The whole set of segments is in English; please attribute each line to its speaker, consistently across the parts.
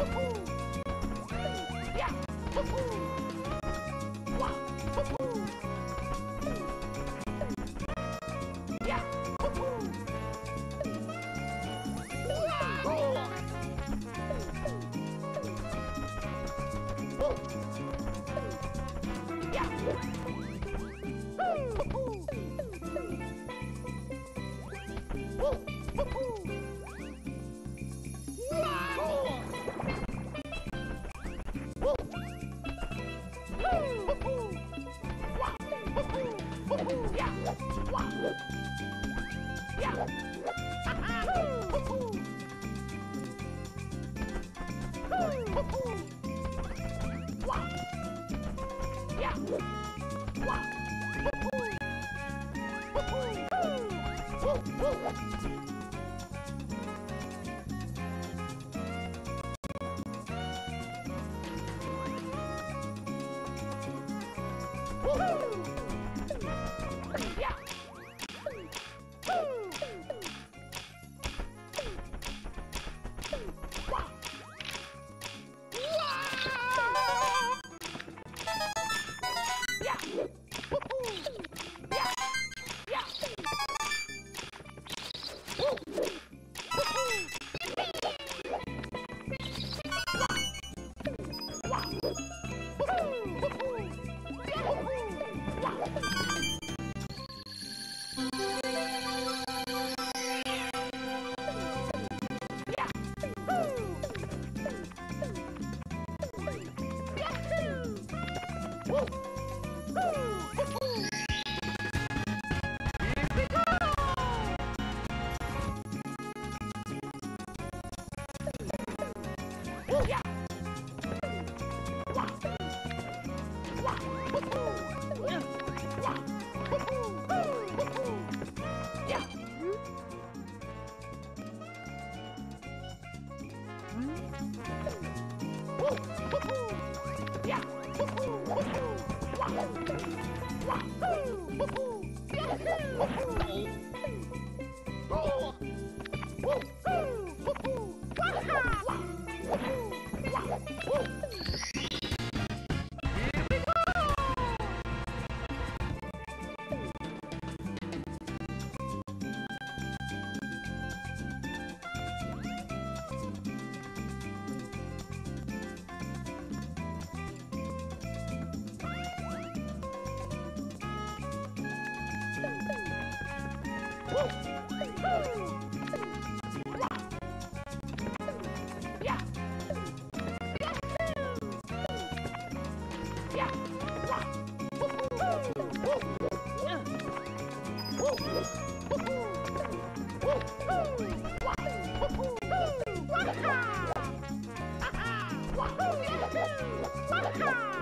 Speaker 1: Woohoo!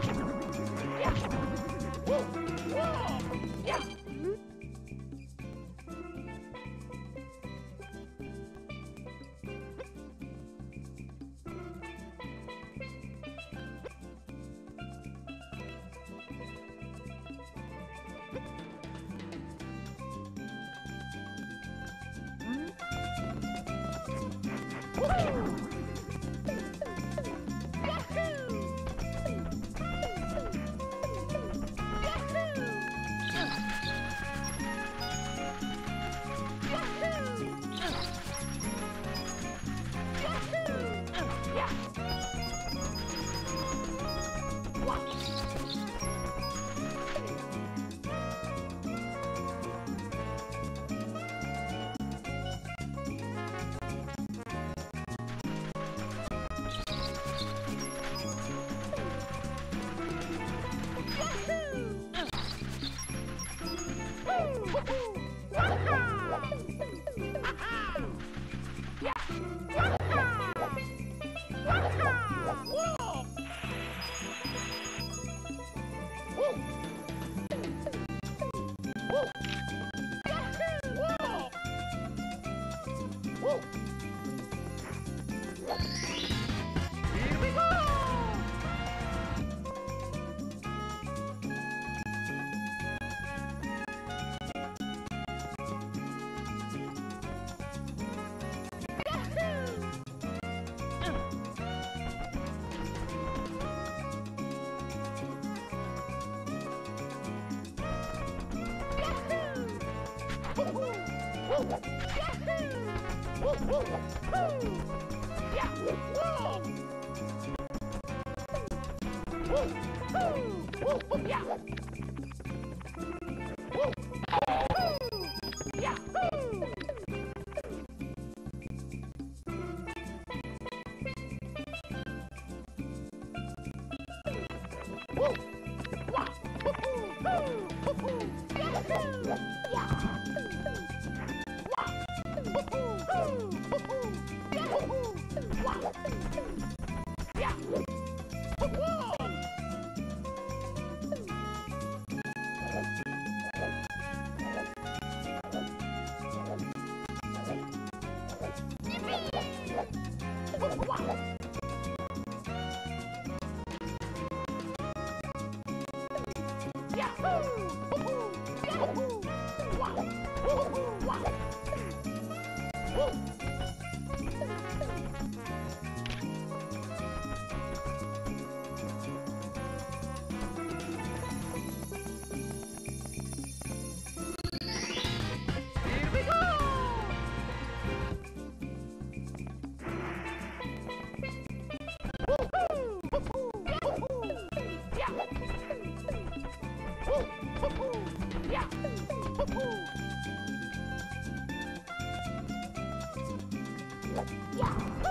Speaker 1: Construction Yeah! Woohoo!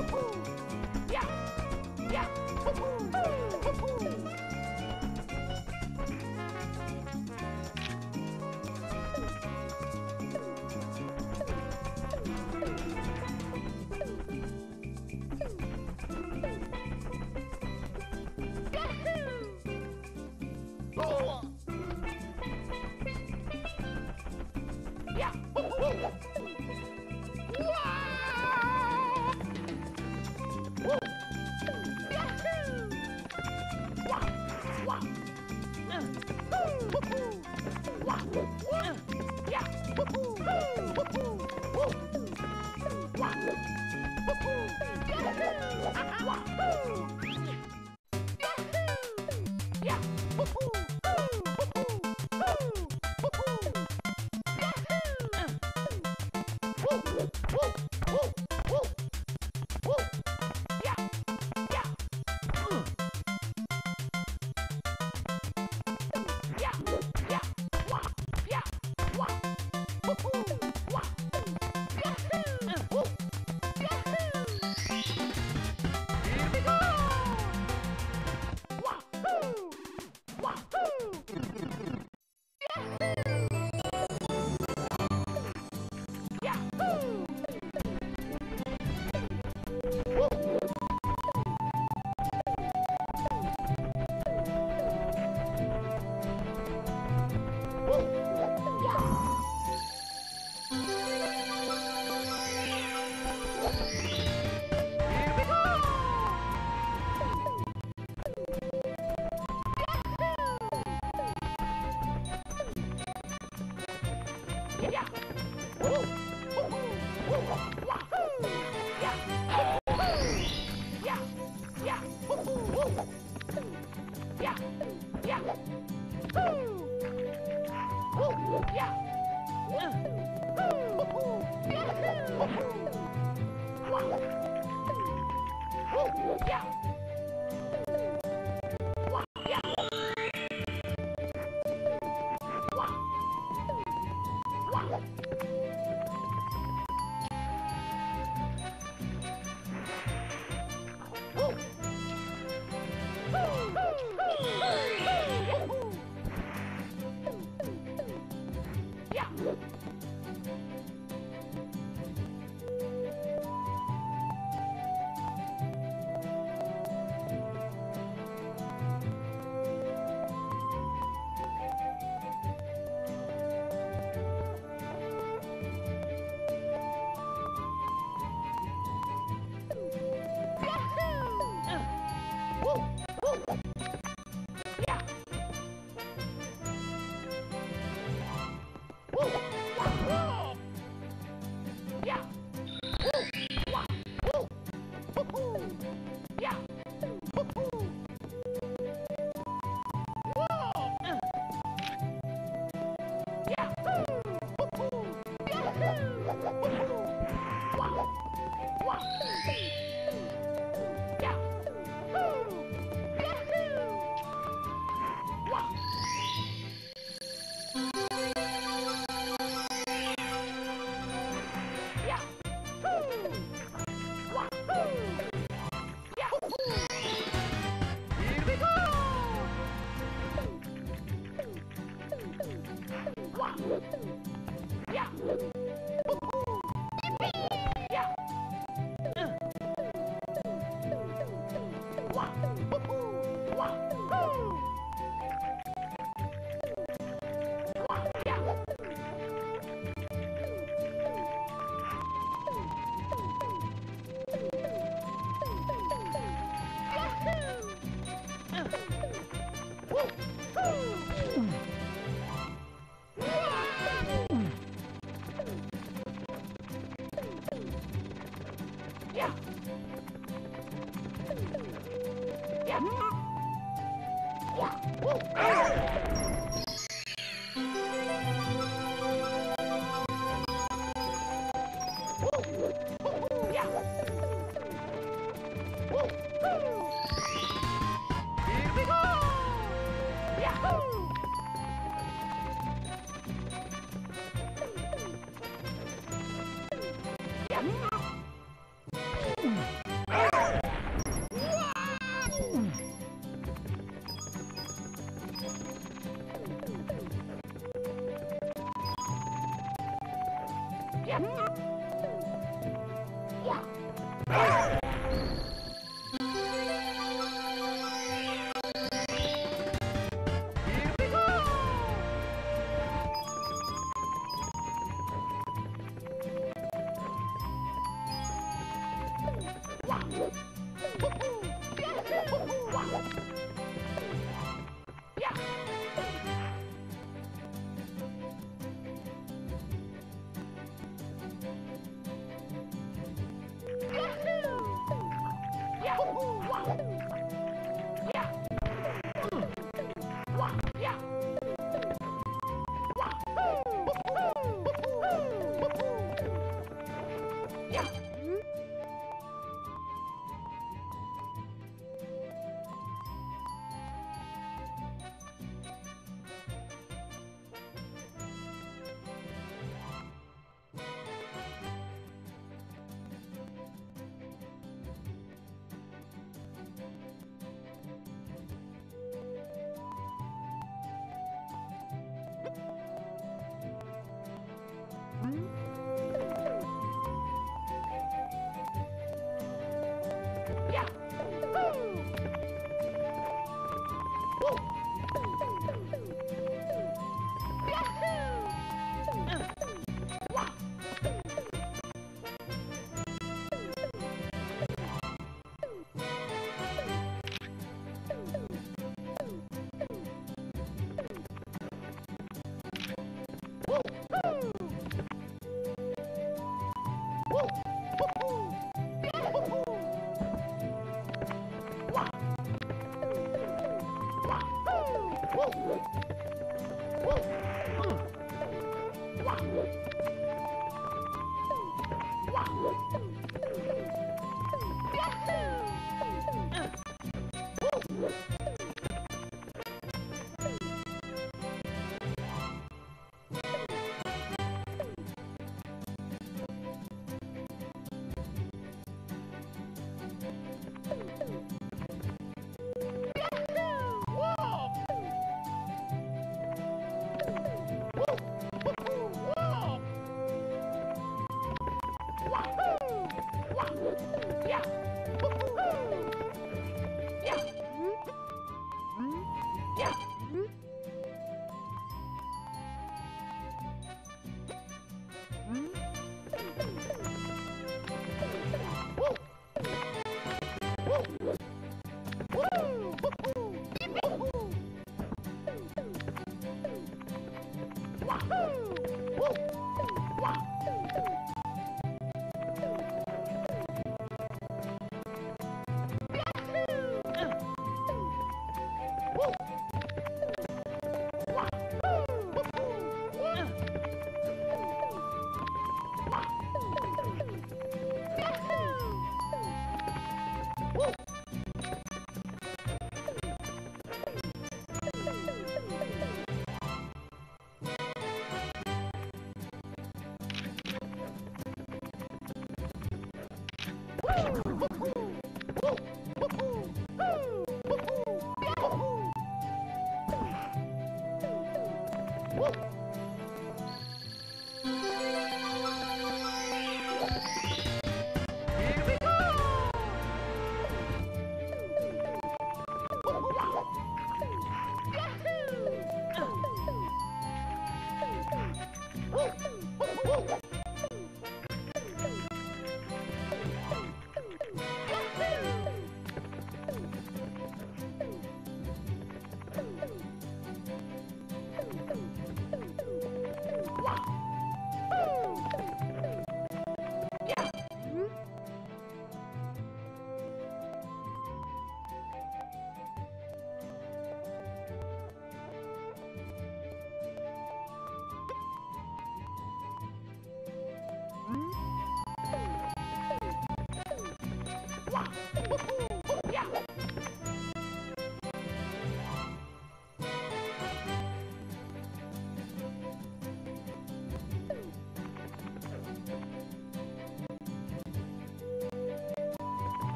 Speaker 1: Woo! Yeah.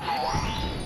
Speaker 1: Yeah.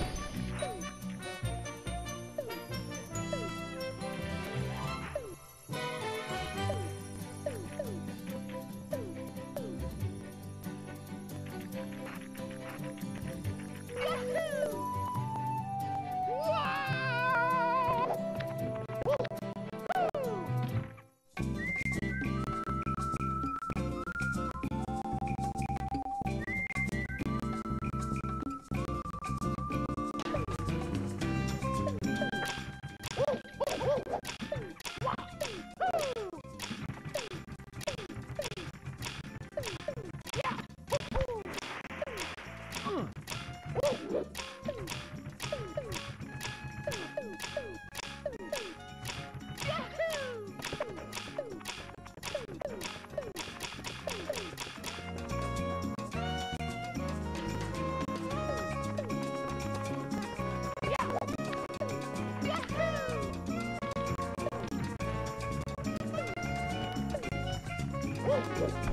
Speaker 1: Bye.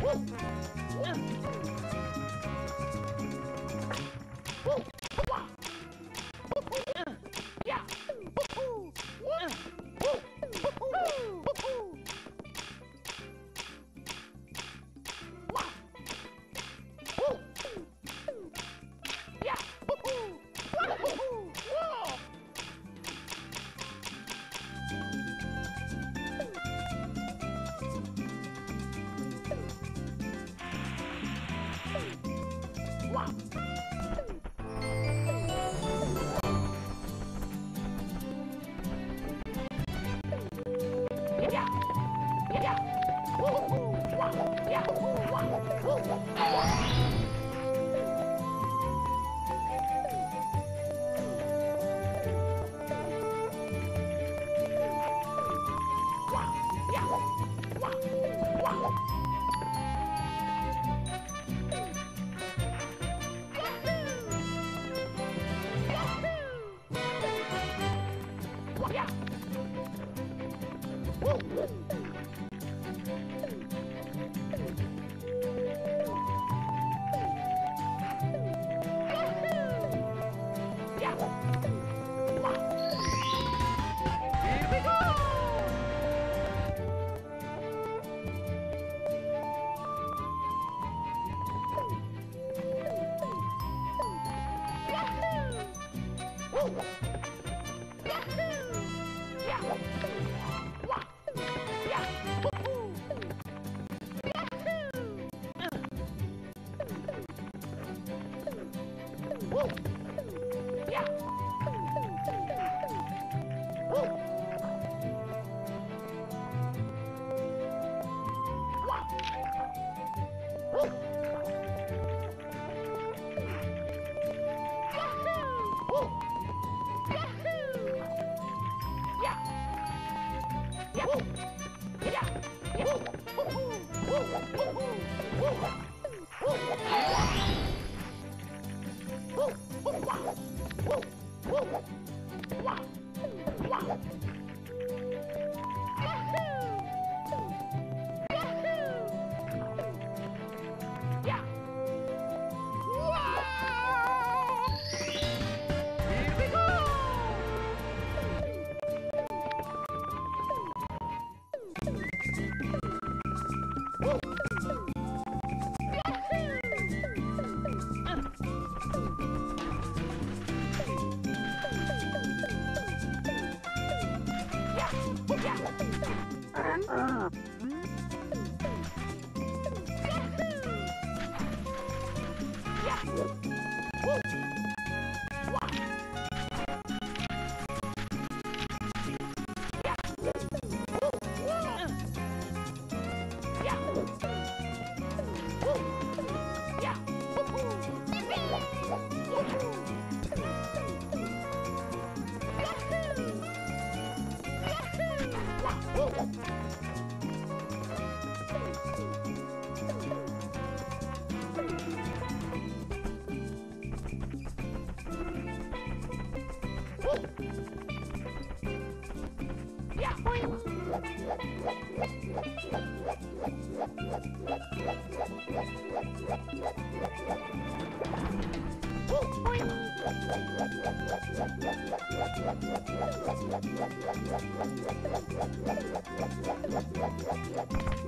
Speaker 1: Thank you.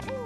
Speaker 1: Woo!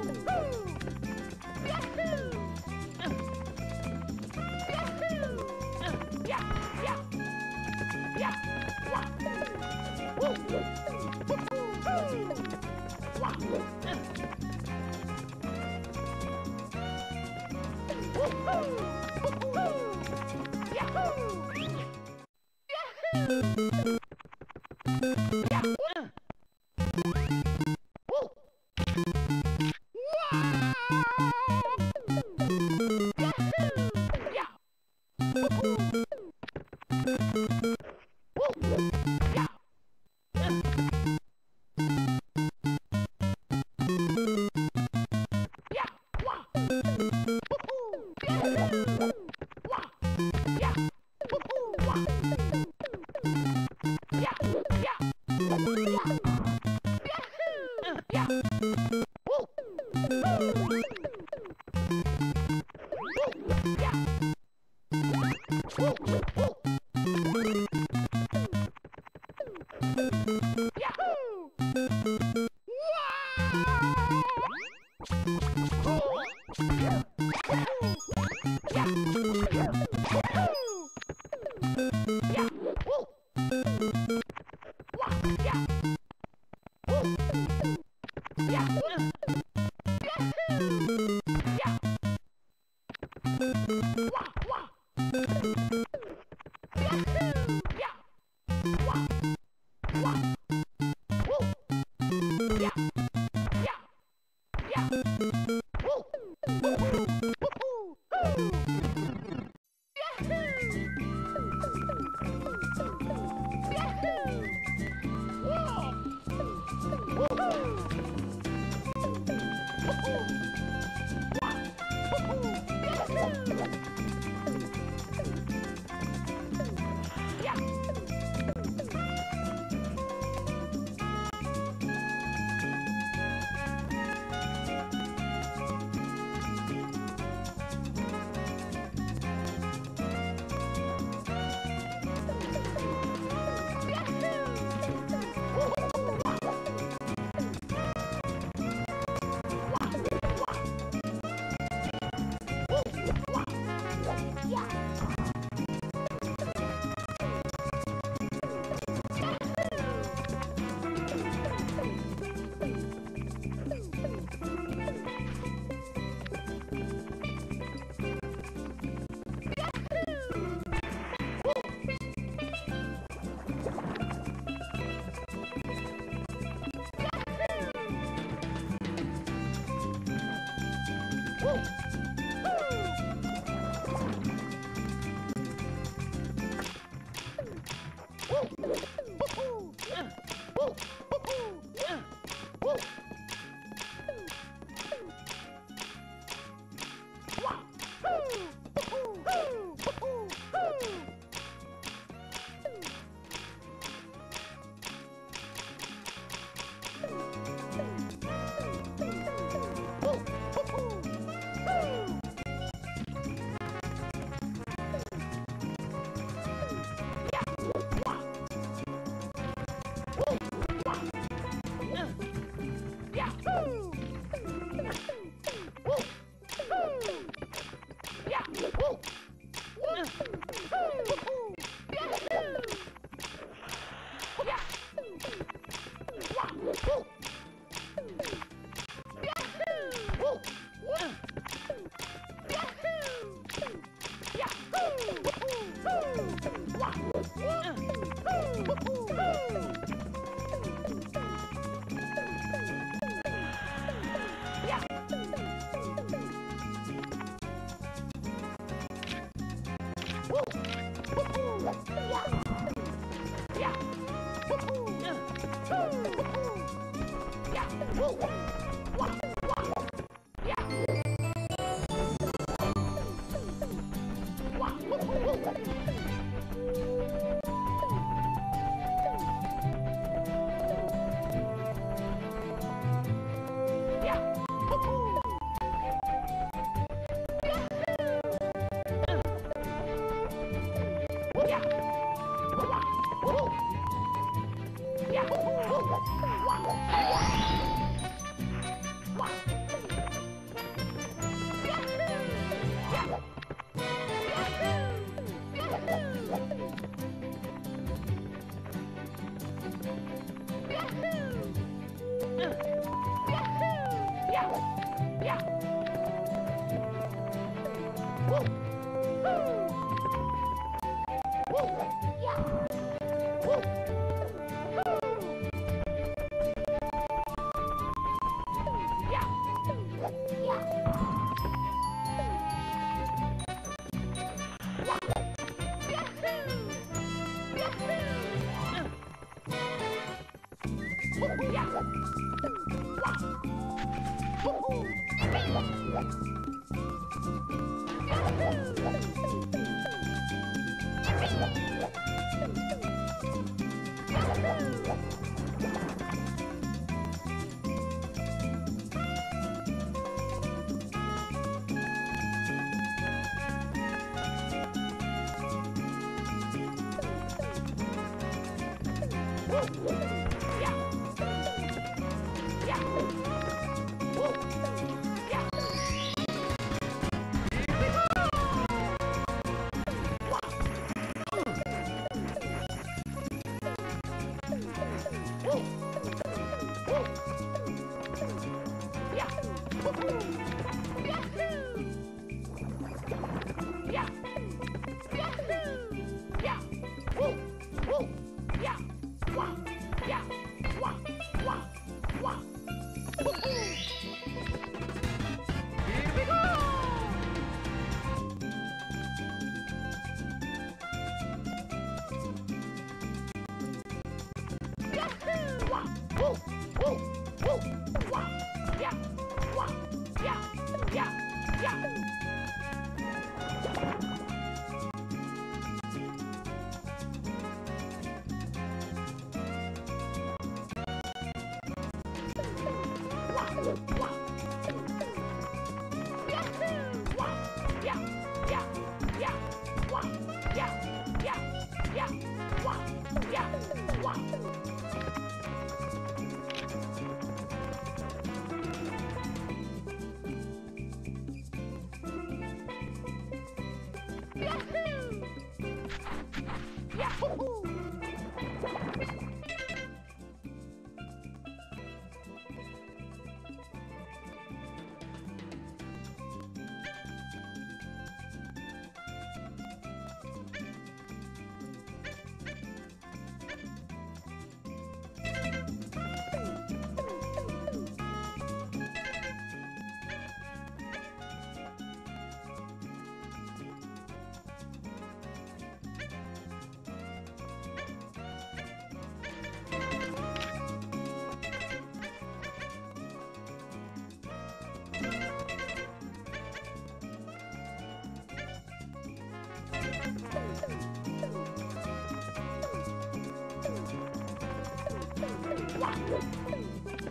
Speaker 1: Yeah.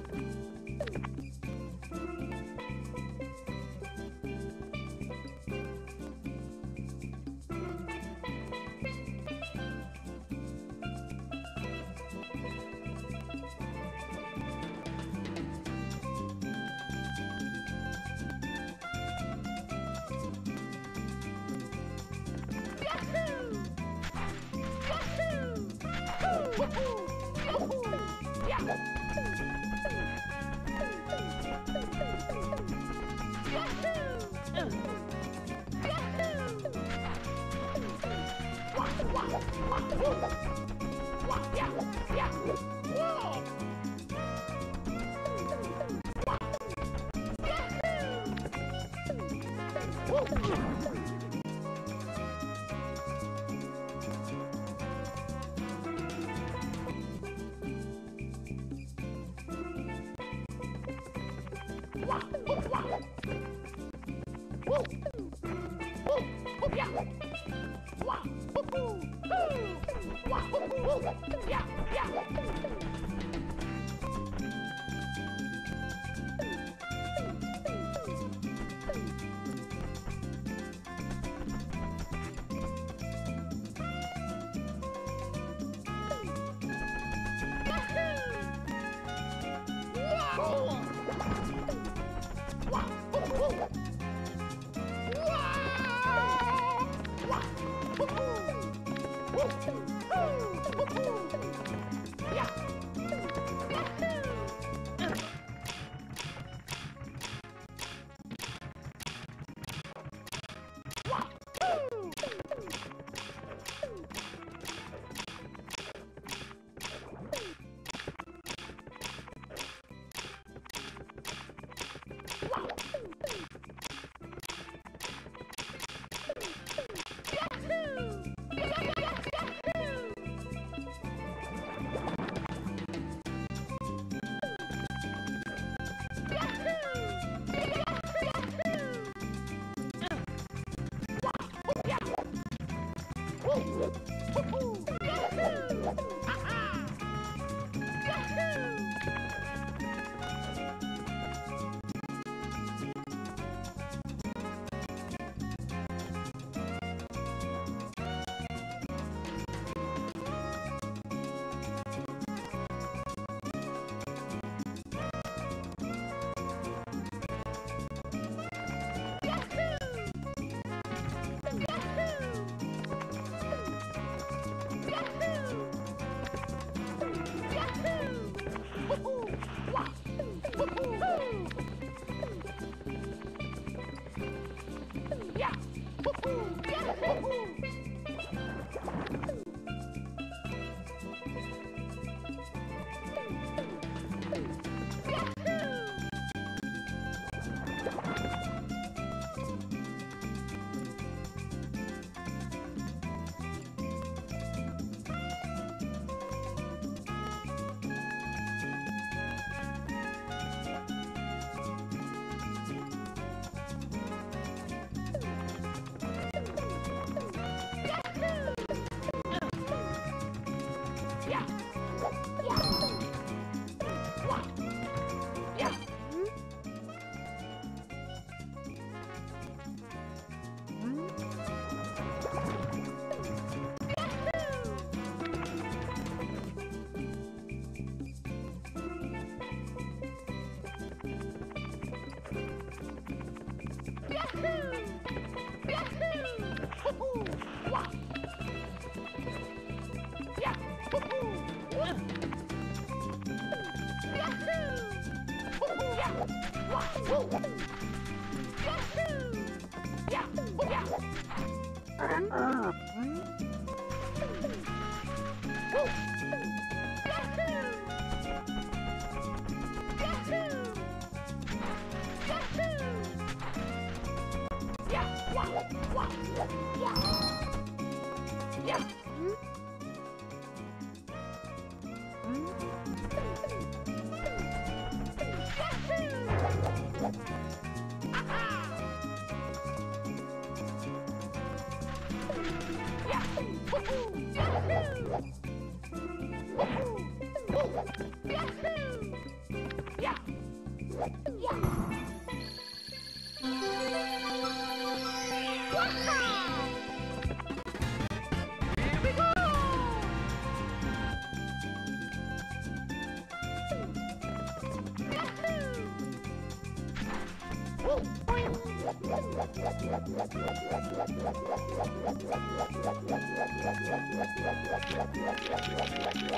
Speaker 1: Let's go.